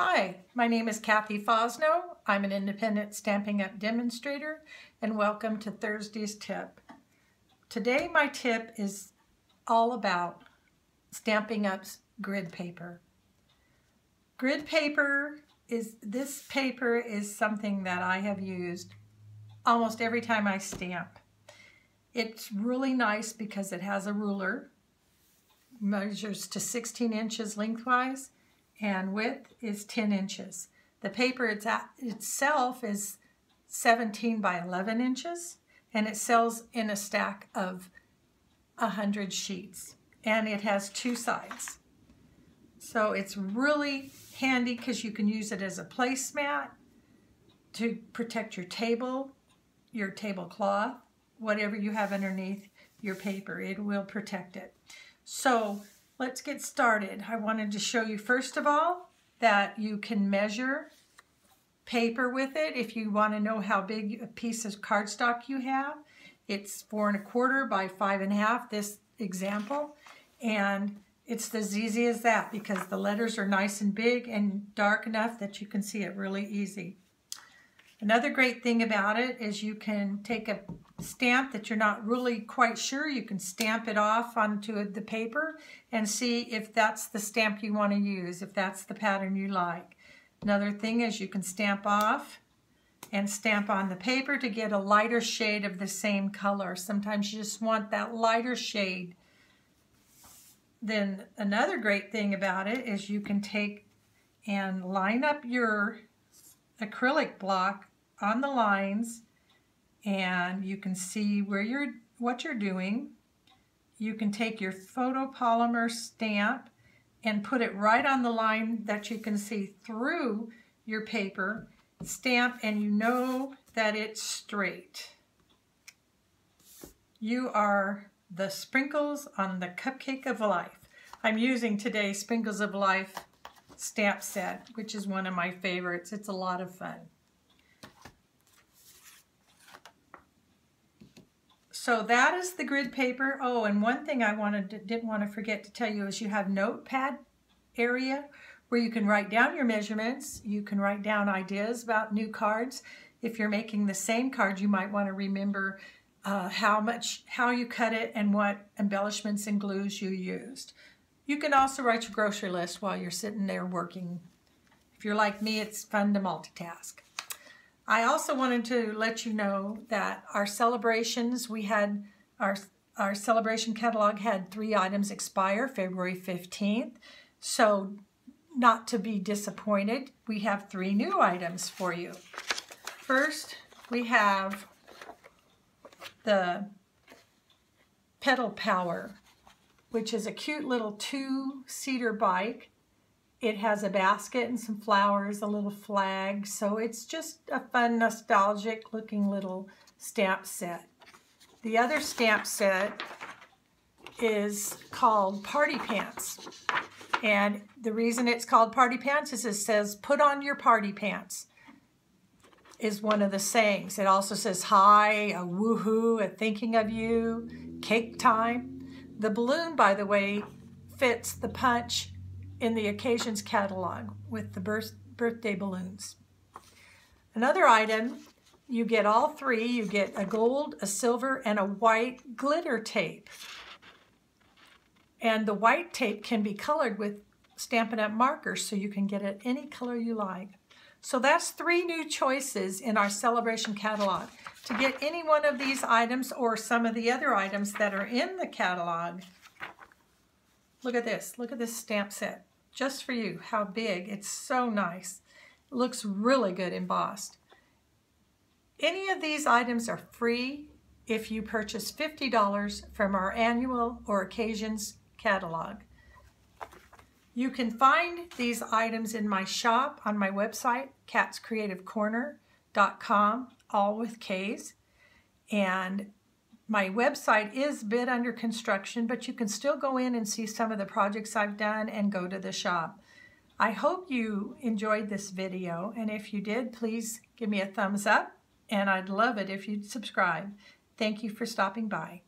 Hi, my name is Kathy Fosno. I'm an independent Stampin' Up! demonstrator and welcome to Thursday's tip. Today my tip is all about Stampin' Up's grid paper. Grid paper is, this paper is something that I have used almost every time I stamp. It's really nice because it has a ruler, measures to 16 inches lengthwise, and width is 10 inches. The paper itself is 17 by 11 inches and it sells in a stack of 100 sheets and it has two sides. So it's really handy because you can use it as a placemat to protect your table, your tablecloth, whatever you have underneath your paper. It will protect it. So let's get started. I wanted to show you first of all that you can measure paper with it if you want to know how big a piece of cardstock you have. It's four and a quarter by five and a half, this example, and it's as easy as that because the letters are nice and big and dark enough that you can see it really easy. Another great thing about it is you can take a stamp that you're not really quite sure. You can stamp it off onto the paper and see if that's the stamp you want to use, if that's the pattern you like. Another thing is you can stamp off and stamp on the paper to get a lighter shade of the same color. Sometimes you just want that lighter shade. Then another great thing about it is you can take and line up your acrylic block on the lines and you can see where you're what you're doing. You can take your photopolymer stamp and put it right on the line that you can see through your paper stamp and you know that it's straight. You are the sprinkles on the cupcake of life. I'm using today Sprinkles of Life stamp set, which is one of my favorites. It's a lot of fun. So that is the grid paper. Oh, and one thing I wanted to, didn't want to forget to tell you is you have notepad area where you can write down your measurements. You can write down ideas about new cards. If you're making the same card, you might want to remember uh, how much, how you cut it and what embellishments and glues you used. You can also write your grocery list while you're sitting there working. If you're like me, it's fun to multitask. I also wanted to let you know that our Sale-a-brations, we had our, our Sale-a-bration catalog had three items expire February 15th. So not to be disappointed, we have three new items for you. First, we have the Pedal Power which is a cute little two-seater bike. It has a basket and some flowers, a little flag, so it's just a fun, nostalgic looking little stamp set. The other stamp set is called Party Pants. And the reason it's called Party Pants is it says, put on your party pants, is one of the sayings. It also says hi, a woohoo, a thinking of you, cake time. The balloon, by the way, fits the punch in the occasions catalog with the birth, birthday balloons. Another item, you get all three. You get a gold, a silver, and a white glitter tape. And the white tape can be colored with Stampin' Up! markers so you can get it any color you like. So that's three new choices in our Sale-a-bration catalog. To get any one of these items or some of the other items that are in the catalog, look at this. Look at this stamp set. Just for you. How big. It's so nice. It looks really good embossed. Any of these items are free if you purchase $50 from our annual or occasions catalog. You can find these items in my shop on my website, katskreativekorner.com, all with K's. And my website is a bit under construction, but you can still go in and see some of the projects I've done and go to the shop. I hope you enjoyed this video, and if you did, please give me a thumbs up, and I'd love it if you'd subscribe. Thank you for stopping by.